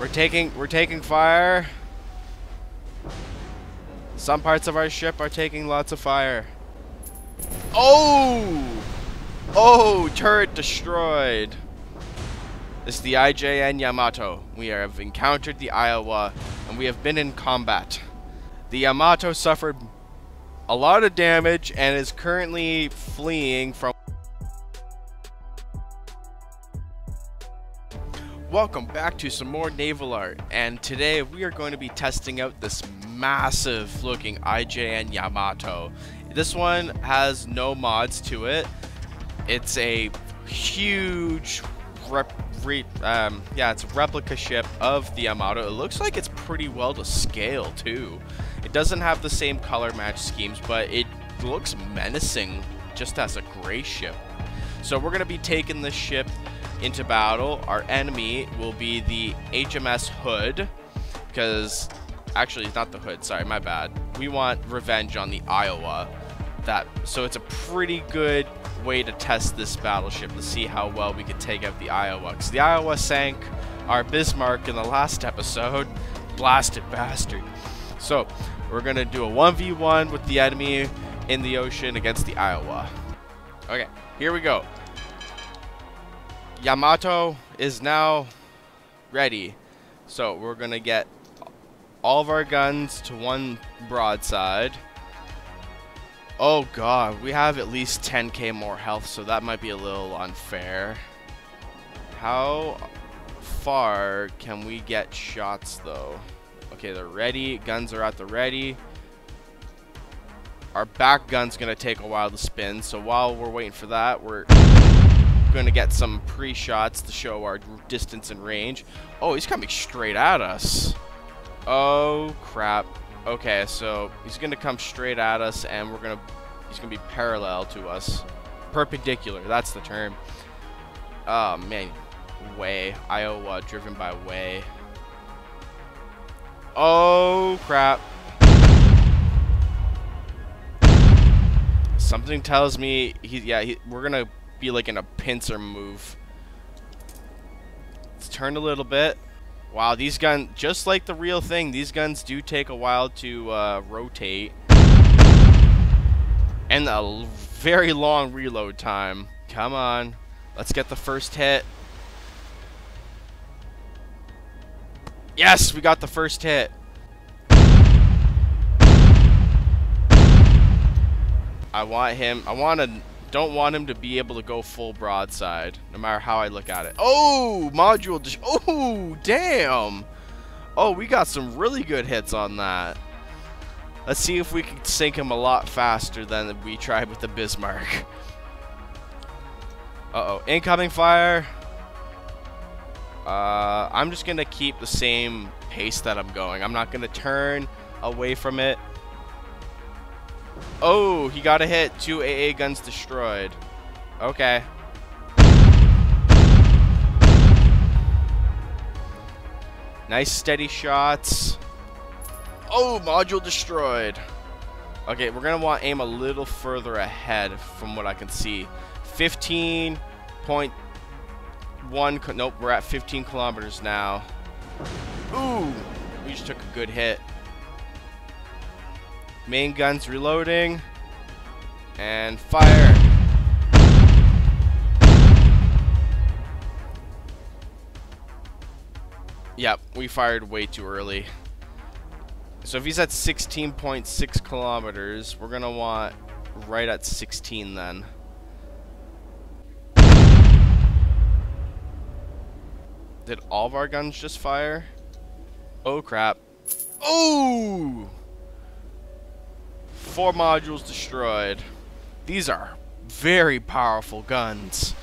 We're taking we're taking fire. Some parts of our ship are taking lots of fire. Oh! Oh, turret destroyed. This is the IJN Yamato. We have encountered the Iowa and we have been in combat. The Yamato suffered a lot of damage and is currently fleeing from Welcome back to some more naval art and today we are going to be testing out this massive looking IJN Yamato. This one has no mods to it. It's a huge rep, re, um, yeah, it's a replica ship of the Yamato. It looks like it's pretty well to scale too. It doesn't have the same color match schemes, but it looks menacing just as a gray ship. So we're going to be taking this ship into battle. Our enemy will be the HMS Hood, because actually it's not the Hood. Sorry, my bad. We want revenge on the Iowa. That so it's a pretty good way to test this battleship to see how well we can take out the Iowa. Because the Iowa sank our Bismarck in the last episode. Blasted bastard. So we're gonna do a 1v1 with the enemy in the ocean against the Iowa. Okay, here we go. Yamato is now ready. So we're going to get all of our guns to one broadside. Oh god, we have at least 10k more health, so that might be a little unfair. How far can we get shots though? Okay, they're ready. Guns are at the ready. Our back gun's to take a while to spin, so while we're waiting for that, we're going to get some pre-shots to show our distance and range. Oh, he's coming straight at us. Oh, crap. Okay, so he's going to come straight at us, and we're going to... He's going to be parallel to us. Perpendicular, that's the term. Oh, man. Way. Iowa, driven by way. Oh, crap. Something tells me he yeah he, we're gonna be like in a pincer move. Let's turn a little bit. Wow, these guns, just like the real thing, these guns do take a while to uh, rotate. And a very long reload time. Come on. Let's get the first hit. Yes, we got the first hit. I want him, I want to don't want him to be able to go full broadside, no matter how I look at it. Oh, module. Oh, damn. Oh, we got some really good hits on that. Let's see if we can sink him a lot faster than we tried with the Bismarck. Uh-oh. Incoming fire. Uh, I'm just going to keep the same pace that I'm going. I'm not going to turn away from it. Oh, he got a hit. Two AA guns destroyed. Okay. Nice steady shots. Oh, module destroyed. Okay, we're going to want aim a little further ahead from what I can see. 15.1, nope, we're at 15 kilometers now. Ooh, we just took a good hit. Main guns reloading. And fire. Yep, we fired way too early. So if he's at 16.6 kilometers, we're going to want right at 16 then. Did all of our guns just fire? Oh crap. Oh! Four modules destroyed. These are very powerful guns.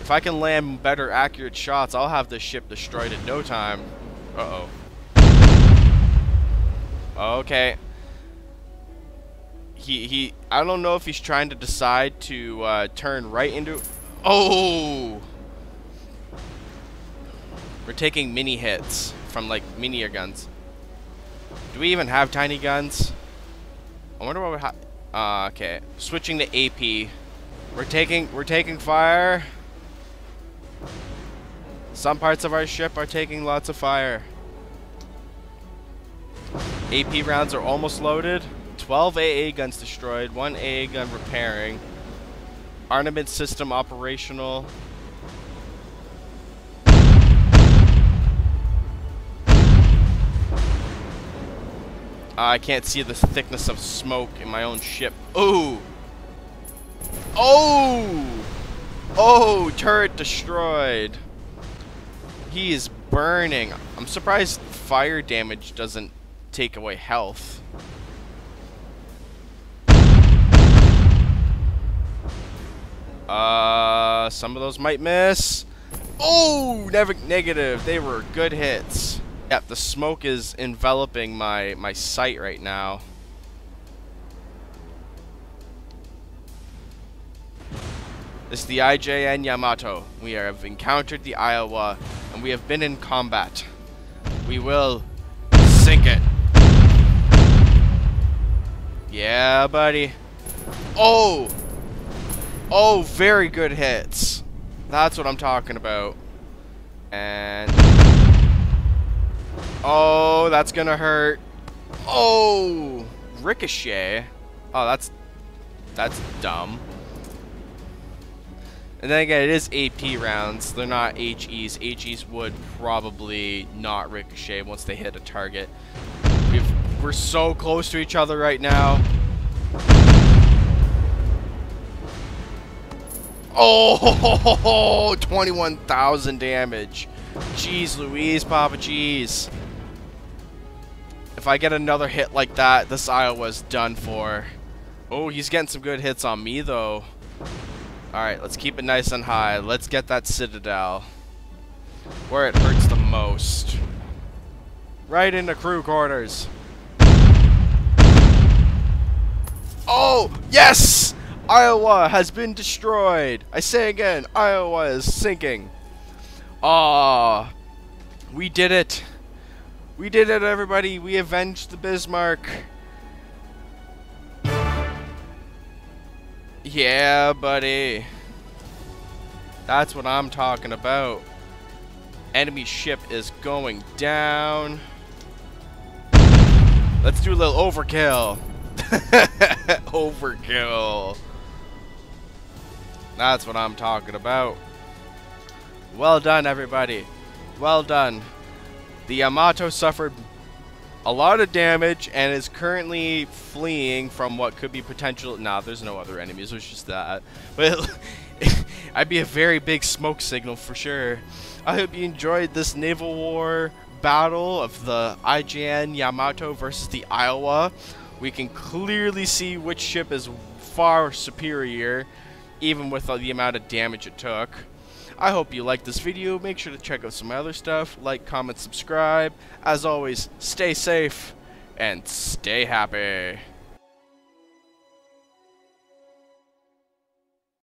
If I can land better accurate shots, I'll have this ship destroyed in no time. Uh-oh. Okay. He, he, I don't know if he's trying to decide to uh, turn right into... Oh! We're taking mini hits from, like, mini guns. Do we even have tiny guns? I wonder what happen. Uh, okay. Switching to AP. We're taking we're taking fire. Some parts of our ship are taking lots of fire. AP rounds are almost loaded. 12 AA guns destroyed, 1 AA gun repairing. Armament system operational. I can't see the thickness of smoke in my own ship. Ooh! Oh! Oh, turret destroyed. He is burning. I'm surprised fire damage doesn't take away health. Uh, some of those might miss. Oh, negative. They were good hits. Yep, the smoke is enveloping my my sight right now. This is the IJN Yamato. We have encountered the Iowa, and we have been in combat. We will sink it. Yeah, buddy. Oh! Oh, very good hits. That's what I'm talking about. And... Oh, that's gonna hurt. Oh! Ricochet. Oh, that's... That's dumb. And then again, it is AP rounds. They're not HEs. HEs would probably not ricochet once they hit a target. we we're so close to each other right now. Oh, 21,000 damage. Jeez Louise, Papa Jeez. If I get another hit like that, this Iowa's done for. Oh, he's getting some good hits on me, though. Alright, let's keep it nice and high. Let's get that Citadel. Where it hurts the most. Right into crew quarters. Oh, yes! Iowa has been destroyed. I say again, Iowa is sinking. Ah, we did it. We did it, everybody. We avenged the Bismarck. Yeah, buddy. That's what I'm talking about. Enemy ship is going down. Let's do a little overkill. overkill. That's what I'm talking about. Well done, everybody. Well done. The Yamato suffered a lot of damage and is currently fleeing from what could be potential. Nah, there's no other enemies. It's just that. But I'd be a very big smoke signal for sure. I hope you enjoyed this naval war battle of the IJN Yamato versus the Iowa. We can clearly see which ship is far superior, even with the amount of damage it took. I hope you liked this video. Make sure to check out some other stuff. Like, comment, subscribe. As always, stay safe and stay happy.